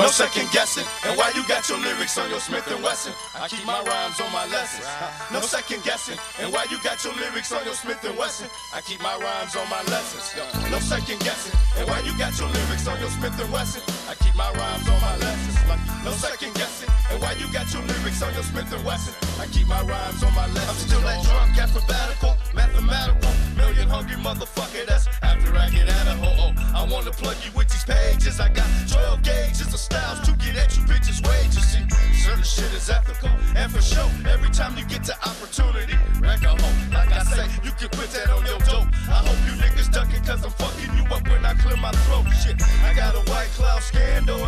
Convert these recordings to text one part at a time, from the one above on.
no second guessing. And why you got your lyrics on your Smith and Wesson? I keep my rhymes on my lessons. No second guessing. And why you got your lyrics on your Smith and Wesson? I keep my rhymes on my lessons. No second guessing. And why you got your lyrics on your Smith and Wesson? I keep my rhymes on my lessons. No second guessing. And why you got your lyrics on your Smith and Wesson? I keep my rhymes on my lessons. I'm still that drunk, alphabetical, mathematical, million hungry motherfucker. That's wanna plug you with these pages. I got 12 gauges of styles to get at you bitches' wages. See, certain shit is ethical and for sure. Every time you get the opportunity, rack a hoe. Like I say, you can put that on your dope. I hope you niggas ducking cause I'm fucking you up when I clear my throat. Shit, I got a white cloud scandal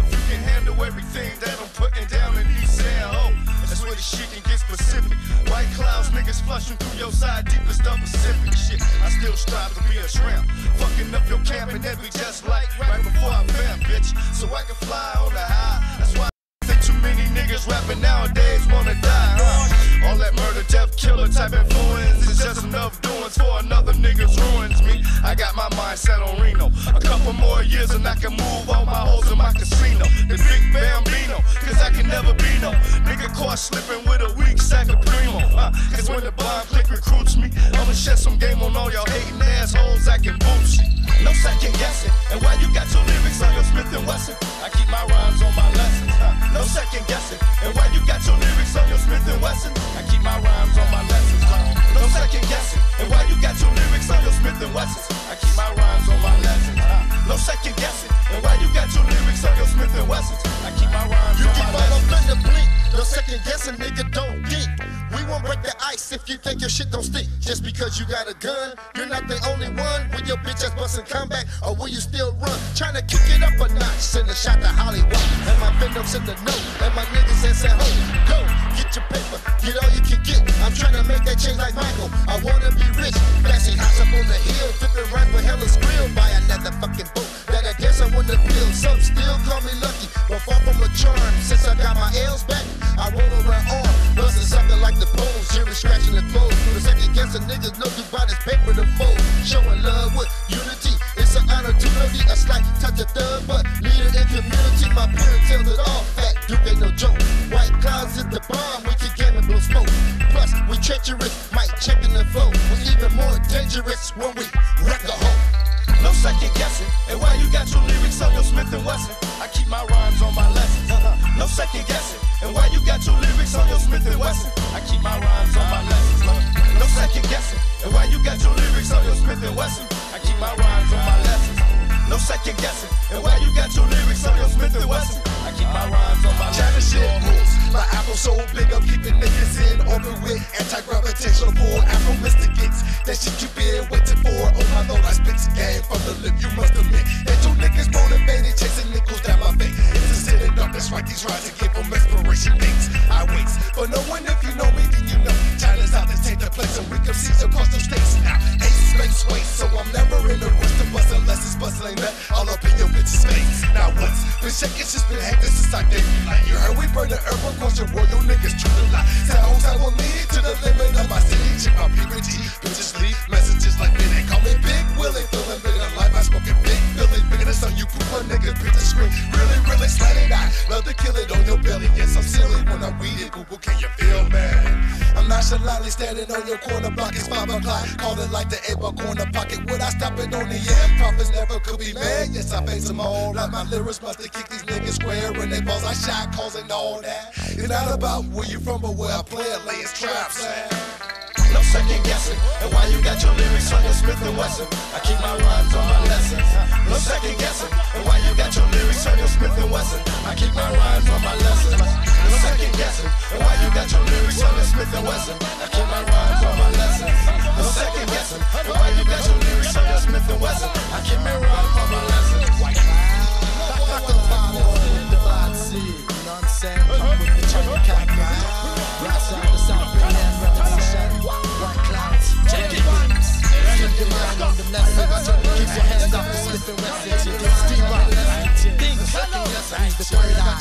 niggas flushing through your side, deepest of Pacific. Shit, I still strive to be a shrimp. Fucking up your camp and be just like right before I vamp, bitch. So I can fly on the high. That's why I think too many niggas rapping nowadays wanna die. Huh? All that murder, death, killer type influence is just enough doings for another nigga's ruins me. I got my mind set on Reno. A couple more years and I can move all my hoes in my casino. The big bambino, cause I can never be no nigga caught slipping with a Uh, cause when the blind click recruits me, I'ma shed some game on all y'all hating assholes acting boozy. No second guessing. And why you got your lyrics on your Smith and Wesson? I keep my rhymes on my lessons. Huh? No second guessing. And why you got your lyrics on your Smith and Wesson? I keep my rhymes on my lessons. Huh? No second guessing. And why you got your lyrics on your Smith and Wessons? I keep my rhymes on my lessons. Huh? No second guessing. And why you got your lyrics on your Smith and Wessons? I keep my rhymes You on keep my all up lessons. in the blink. No second guessing, nigga, don't break the ice if you think your shit don't stink. Just because you got a gun, you're not the only one. Will your bitch ass bustin' comeback, or will you still run? Trying to kick it up a notch, send a shot to Hollywood. And my fandoms in the know, and my niggas that say, ho, go, get your paper, get all you can get. I'm trying to make that change like Michael. I wanna be rich, flashing house up on the hill, flipping right with hella skrill. Buy another fucking boat that I guess I wanna build. Some still call me lucky, niggas know you buy this paper to fold. Showing love with unity, it's an honor to know a slight touch of thug, but leader in community. My parents tell it all. Fat Duke ain't no joke. White Cloudz is the bomb, we can game and blow smoke. Plus, we treacherous, might checking the flow. We're even more dangerous when we wreck a hoe. No second guessing. And why you got your lyrics on your Smith and Wesson? I keep my rhymes on my lessons. Uh-huh. No second guessing. And why you got your lyrics on your Smith and Wesson? I keep my rhymes on my lessons. Second guessing. And why you got your lyrics on your Smith and Wesson? I keep my rhymes on my lessons. No second guessing. And why you got your lyrics on your Smith and Wesson? I keep my rhymes on my China lessons. shit rules. My apple so big, I'm keeping niggas in orbit with anti-gravitational pull. Afro mysticates. That shit you been waiting for. Oh my lord, I spit game from the lip. You must admit that two niggas motivated, chasing nickels down my face. It's a city darkness, right? These rhymes to give them inspiration links. I wait for no one if you know me, then you know. China's out to take the place, and we come across the states now. Ace space waste, so I'm never in a rush to bust unless it's bustling that all up in your bitch's face. Now what's been shaking, shit's been hectic since I gave you light. You heard we burn the earth across your world, you niggas true to lie. Sound hoes I will lead to the limit of my city. Check my PPG, bitches leave messages like. They call me Big nonchalantly standing on your corner block. It's five o'clock. Call it like the eight buck corner pocket. Would I stop it on the end? Prophets never could be mad. Yes, I face them all. Like my lyrics must have kicked these niggas square when they balls. I shot calls and all that. It's not about where you from, but where I play it. Lay its traps. No second guessing. And why you got your lyrics on your Smith and Wesson? I keep my rhymes on my lessons. No second guessing. And why you got your lyrics on your Smith and Wesson? I keep my rhymes on my lessons. No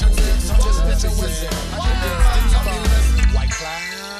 I'm just bitching with it. I. White cloud.